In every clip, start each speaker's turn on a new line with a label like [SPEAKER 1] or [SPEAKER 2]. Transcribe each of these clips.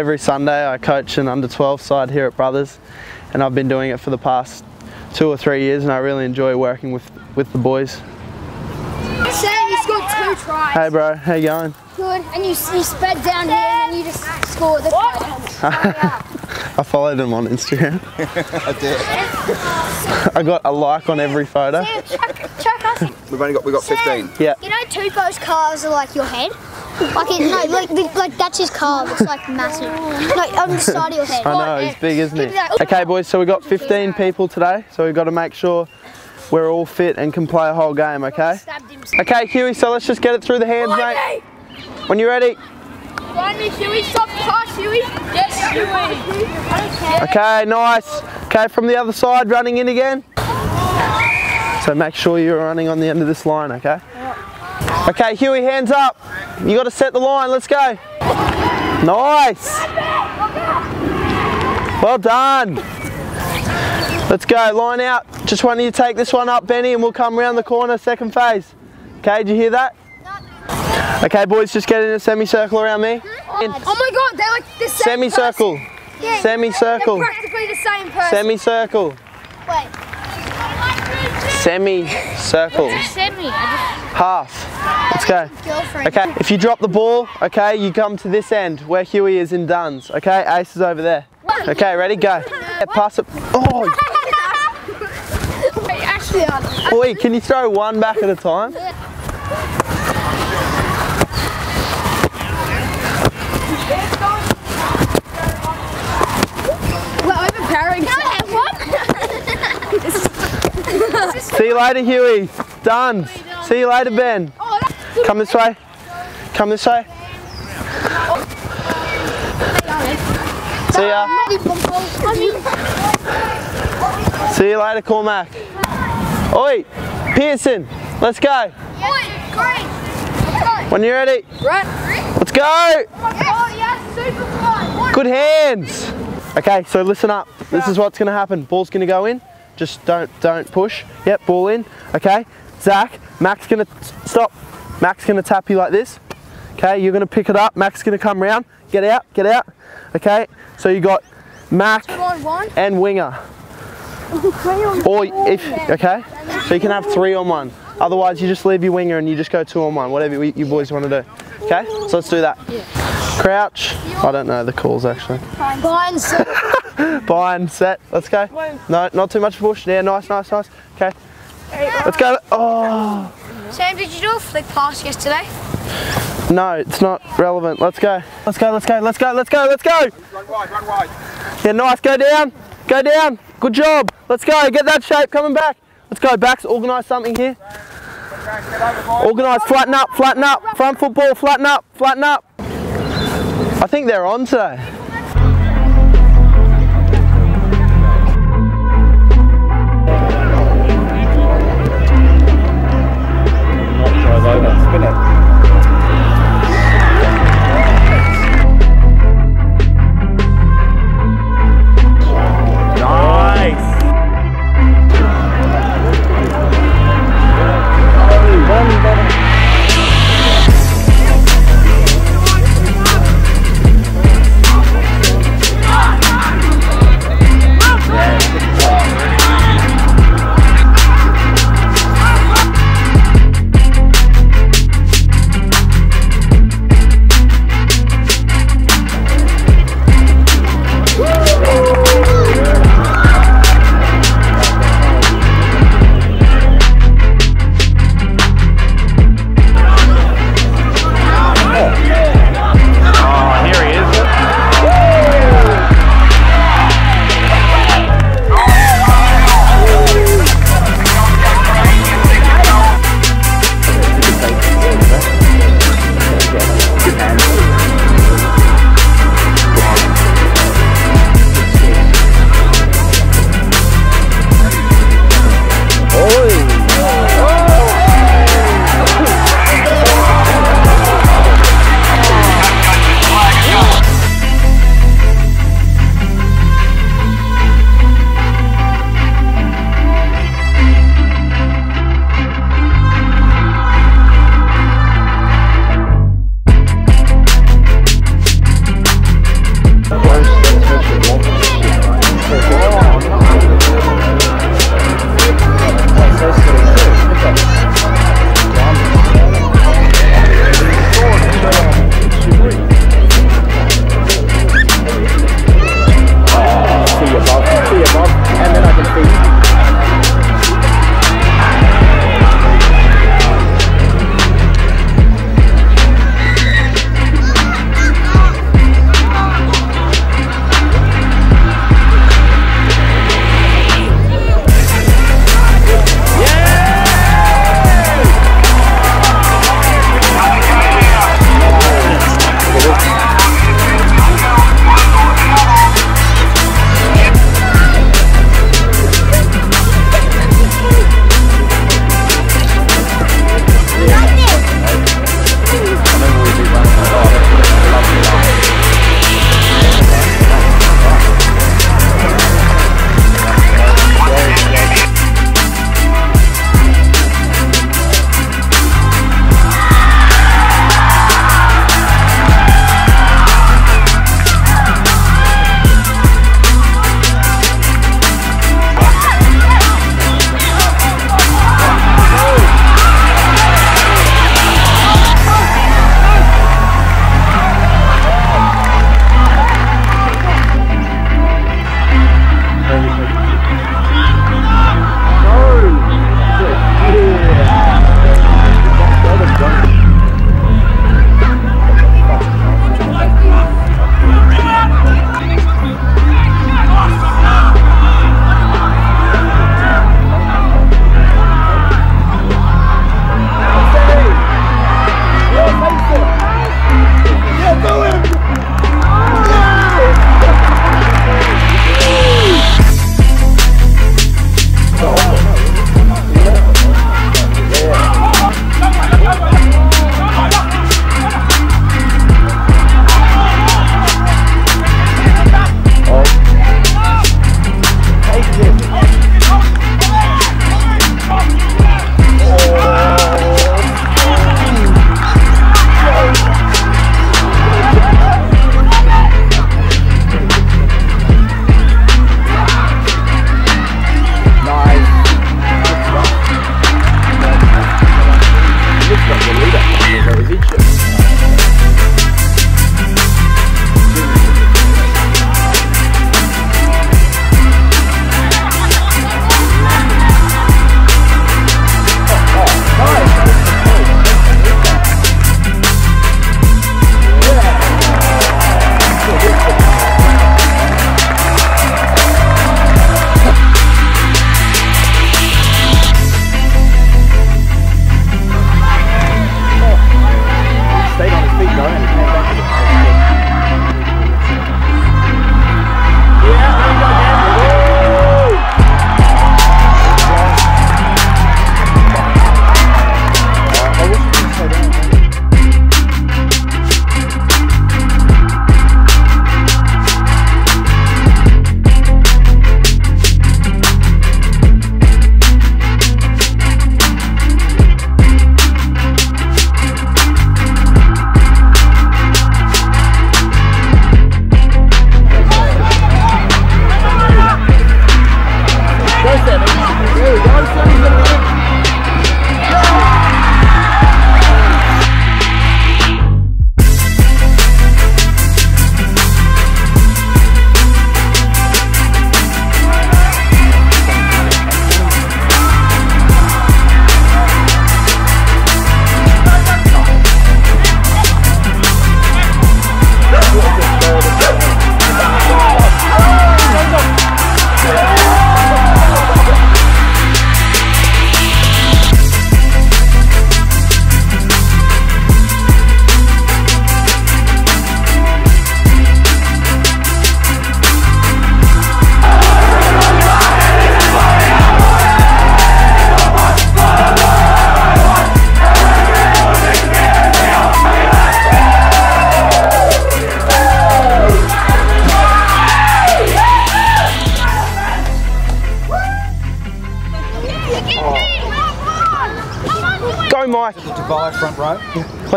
[SPEAKER 1] every Sunday I coach an under 12 side here at Brothers and I've been doing it for the past two or three years and I really enjoy working with, with the boys.
[SPEAKER 2] Sam, you scored two tries.
[SPEAKER 1] Hey bro, how you going?
[SPEAKER 2] Good. And you, you sped down here and you just scored the
[SPEAKER 1] I followed him on Instagram.
[SPEAKER 3] I did.
[SPEAKER 1] I got a like on every photo.
[SPEAKER 2] Chuck, chuck us.
[SPEAKER 3] We've only got we got 15.
[SPEAKER 1] Yeah.
[SPEAKER 2] You know Tupou's calves are like your head? Like, it, no, like, the- like that's his calf. It's like massive. Like on the side of your head.
[SPEAKER 1] I know, he's big, isn't he? Okay, boys, so we got 15 people today, so we've got to make sure we're all fit and can play a whole game, okay?
[SPEAKER 2] Stabbed him.
[SPEAKER 1] Okay, Huey, so let's just get it through the hands, mate. When you're ready.
[SPEAKER 4] Find me, Huey. Stop pass, Huey. Yes, Huey.
[SPEAKER 1] Okay, nice. Okay, from the other side, running in again. So make sure you're running on the end of this line, okay? Okay, Huey, hands up. You got to set the line. Let's go. Nice. Well done. Let's go. Line out. Just want you to take this one up, Benny, and we'll come round the corner, second phase. Okay, did you hear that? Okay, boys, just get in a semicircle around me.
[SPEAKER 4] Oh my God, they're like the same.
[SPEAKER 1] Semicircle.
[SPEAKER 4] Yeah.
[SPEAKER 1] Semicircle.
[SPEAKER 4] They're practically the same person.
[SPEAKER 1] Semicircle.
[SPEAKER 2] Wait.
[SPEAKER 1] Semicircle.
[SPEAKER 2] Semi.
[SPEAKER 1] Half. Let's go. Okay, if you drop the ball, okay, you come to this end where Huey is in Duns. Okay, Ace is over there. Okay, ready? Go. Yeah, pass it. Oh,
[SPEAKER 4] Wait,
[SPEAKER 1] can you throw one back at a time?
[SPEAKER 4] we're overpowering.
[SPEAKER 1] See you later, Huey. Duns. See you later, Ben. Come this way. Come this way. See ya. See you later, Cormac. Oi, Pearson, let's go. When you're ready, let's go. Good hands. Okay, so listen up. This is what's going to happen. Ball's going to go in. Just don't don't push. Yep, ball in. Okay, Zach, Max going to stop. Max going to tap you like this. Okay, you're going to pick it up. Max going to come round. Get out, get out. Okay, so you got Mac and winger. Or if okay, so you can have three on one. Otherwise, you just leave your winger and you just go two on one. Whatever you you boys want to do. Okay, so let's do that. Crouch. I don't know the calls actually.
[SPEAKER 2] Binds.
[SPEAKER 1] Bind, set, let's go. No, not too much push. Yeah, nice, nice, nice. Okay. Let's go. Oh,
[SPEAKER 4] Sam, did you do a flick pass yesterday?
[SPEAKER 1] no, it's not relevant. Let's go. Let's go, let's go, let's go, let's go, let's go.
[SPEAKER 3] Run wide, run wide.
[SPEAKER 1] Yeah, nice. Go down. Go down. Good job. Let's go. Get that shape coming back. Let's go. Backs. Organise something here.
[SPEAKER 3] Get over, boys.
[SPEAKER 1] Organise. Flatten up. Flatten up. Front football. Flatten up. Flatten up. I think they're on today.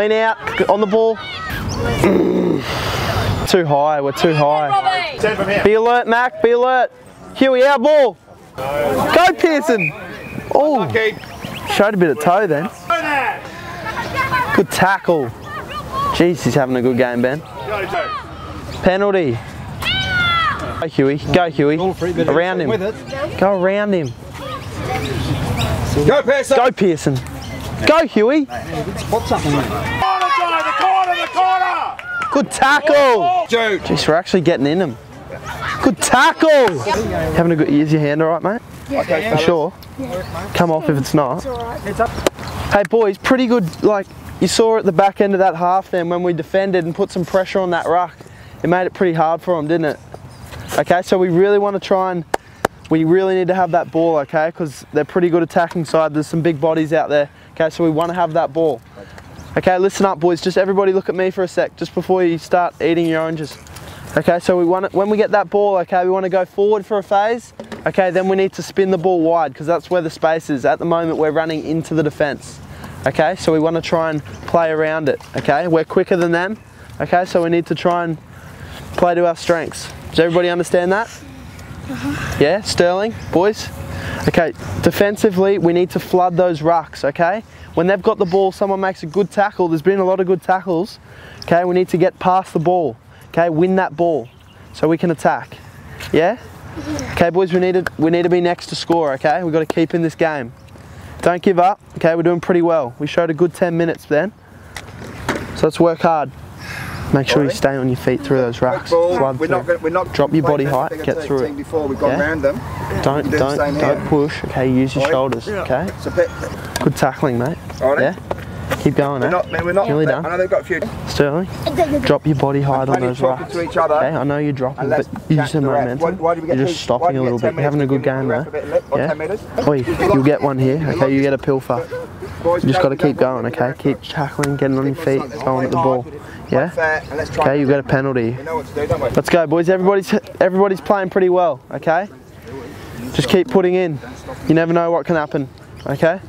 [SPEAKER 1] Clean out on the ball. too high, we're too high.
[SPEAKER 4] Robbie.
[SPEAKER 3] Ten from here.
[SPEAKER 1] Be alert, Mac, be alert. Huey, out ball. Go, Pearson. Oh, showed a bit of toe then. Good tackle. Jeez, he's having a good game, Ben. Penalty. Go, Huey. Go, Huey. Around him. Go around him.
[SPEAKER 3] Go, Pearson.
[SPEAKER 1] Go, Pearson. Go, Huey.
[SPEAKER 3] Spot something. Corner, Joe, the corner, the corner.
[SPEAKER 1] Good tackle.
[SPEAKER 3] Jude.
[SPEAKER 1] Jeez, we're actually getting in him. Good tackle. Having a good. Is your hand all right, mate?
[SPEAKER 3] Okay,
[SPEAKER 1] You sure? Come off if it's not. Hey boys, pretty good. Like you saw at the back end of that half, then when we defended and put some pressure on that ruck, it made it pretty hard for them, didn't it? Okay, so we really want to try and we really need to have that ball, okay? Because they're pretty good attacking side. There's some big bodies out there. Okay, so we want to have that ball. Okay, listen up, boys. Just everybody look at me for a sec, just before you start eating your oranges. Okay, so we want it, when we get that ball, okay, we want to go forward for a phase. Okay, then we need to spin the ball wide because that's where the space is. At the moment, we're running into the defence. Okay, so we want to try and play around it. Okay, we're quicker than them. Okay, so we need to try and play to our strengths. Does everybody understand that? Yeah, Sterling, boys. Okay, defensively, we need to flood those rucks. Okay, when they've got the ball, someone makes a good tackle. There's been a lot of good tackles. Okay, we need to get past the ball. Okay, win that ball so we can attack. Yeah. Okay, boys, we need to we need to be next to score. Okay, we've got to keep in this game. Don't give up. Okay, we're doing pretty well. We showed a good 10 minutes then. So let's work hard. Make sure you stay on your feet through those rucks.
[SPEAKER 3] Ball.
[SPEAKER 1] Flood
[SPEAKER 3] We're not
[SPEAKER 1] through.
[SPEAKER 3] going. We're not.
[SPEAKER 1] Drop your body
[SPEAKER 3] playing
[SPEAKER 1] height, get through it.
[SPEAKER 3] Before we've gone
[SPEAKER 1] Yeah?
[SPEAKER 3] round them.
[SPEAKER 1] Don't
[SPEAKER 3] do
[SPEAKER 1] don't
[SPEAKER 3] same
[SPEAKER 1] don't
[SPEAKER 3] here.
[SPEAKER 1] push. Okay, use your
[SPEAKER 3] Alright.
[SPEAKER 1] shoulders. Okay. Good tackling, mate.
[SPEAKER 3] Alright.
[SPEAKER 1] Yeah. Keep going,
[SPEAKER 3] We're
[SPEAKER 1] eh?
[SPEAKER 3] not. man, We're not.
[SPEAKER 1] Nearly
[SPEAKER 3] I
[SPEAKER 1] done.
[SPEAKER 3] know they've got a few.
[SPEAKER 1] Sterling, drop your body height on
[SPEAKER 3] Plenty
[SPEAKER 1] those
[SPEAKER 3] talking
[SPEAKER 1] rucks.
[SPEAKER 3] to each other.
[SPEAKER 1] Okay, I know you're dropping,
[SPEAKER 3] And
[SPEAKER 1] but
[SPEAKER 3] let's
[SPEAKER 1] you
[SPEAKER 3] chat
[SPEAKER 1] just
[SPEAKER 3] to
[SPEAKER 1] have
[SPEAKER 3] the ref.
[SPEAKER 1] momentum.
[SPEAKER 3] Why- why do we get
[SPEAKER 1] You're
[SPEAKER 3] two-
[SPEAKER 1] just stopping
[SPEAKER 3] why
[SPEAKER 1] a
[SPEAKER 3] do we
[SPEAKER 1] little
[SPEAKER 3] get 10
[SPEAKER 1] bit. You're having a good
[SPEAKER 3] minutes to
[SPEAKER 1] game,
[SPEAKER 3] give the ref
[SPEAKER 1] though.
[SPEAKER 3] a bit of lip? Or
[SPEAKER 1] Yeah.
[SPEAKER 3] 10 minutes?
[SPEAKER 1] Oi, you'll get one here. Okay, you get a pilfer.
[SPEAKER 3] Boys,
[SPEAKER 1] You just got to
[SPEAKER 3] go-
[SPEAKER 1] keep going. Okay, keep tackling, getting on your feet, going at the ball. Yeah.
[SPEAKER 3] Fair, and let's try
[SPEAKER 1] Okay, you got a penalty.
[SPEAKER 3] We know what to do, don't we?
[SPEAKER 1] Let's go, boys. Everybody's everybody's playing pretty well. Okay. Just keep putting in. You never know what can happen. Okay.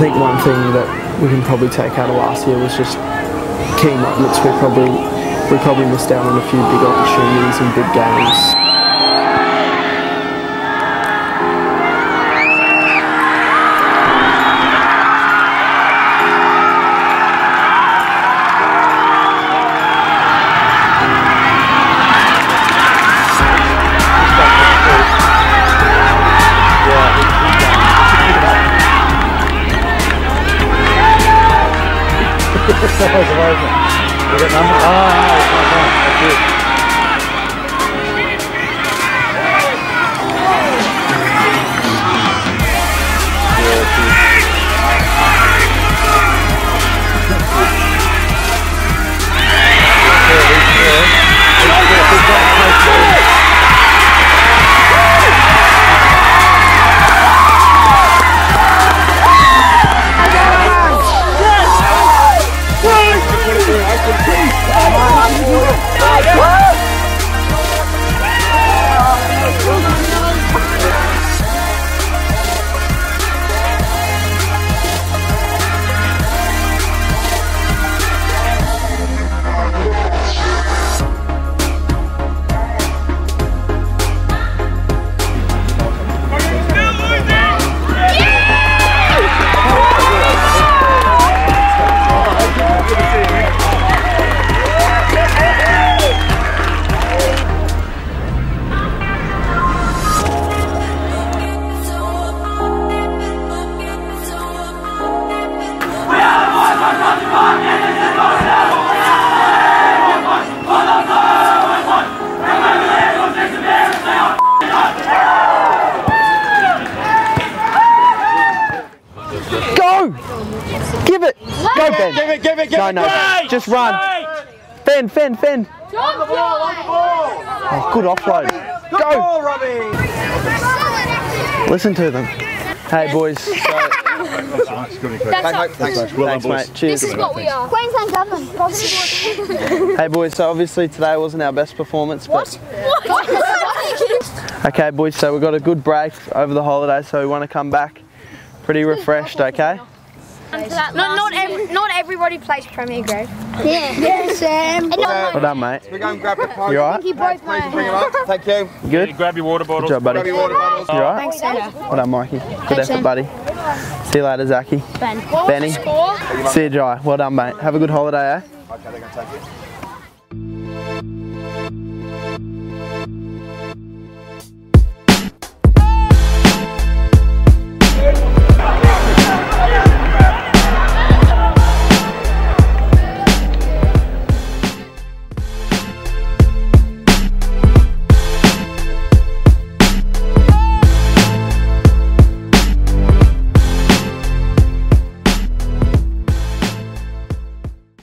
[SPEAKER 1] Think one thing that we can probably take out of last year was just key moments. We probably we probably missed out on a few big opportunities and big games. 고맙습니다. 고맙습니다. 고맙습니다. 고맙습니다. 고맙습니다. Go, Ben!
[SPEAKER 3] Give it, give it, give
[SPEAKER 1] No,
[SPEAKER 3] it.
[SPEAKER 1] no,
[SPEAKER 3] Great!
[SPEAKER 1] just run.
[SPEAKER 3] Great!
[SPEAKER 1] Fend, fend, fend!
[SPEAKER 3] On the ball, on the ball.
[SPEAKER 1] Oh, good offload. Go!
[SPEAKER 3] ball, Robbie.
[SPEAKER 1] Listen to them. Hey, boys. So,
[SPEAKER 4] That's
[SPEAKER 1] thanks, mate. Cheers.
[SPEAKER 4] This is what we are.
[SPEAKER 2] Queensland government.
[SPEAKER 1] Hey, boys. So obviously today wasn't our best performance, but What? okay, boys. So we got a good break over the holiday, so we want to come back pretty refreshed. Okay.
[SPEAKER 4] Not, not, ev- not everybody plays Premier Grade.
[SPEAKER 2] Yeah. Yeah, Sam. And
[SPEAKER 1] Well done, mate.
[SPEAKER 3] We go and grab the pole.
[SPEAKER 1] You alright?
[SPEAKER 2] you broke my
[SPEAKER 3] Bring him up. Thank you.
[SPEAKER 1] You good?
[SPEAKER 3] Grab your water
[SPEAKER 1] Good job, buddy.
[SPEAKER 3] Grab your water bottles.
[SPEAKER 1] You alright? Well done, Mikey. Good effort,
[SPEAKER 2] Sam.
[SPEAKER 1] buddy. See you later, Zachy.
[SPEAKER 2] Ben.
[SPEAKER 1] Benny. See you, Jai. Well done, mate. Have a good holiday, eh?
[SPEAKER 3] Okay, they're going to take it.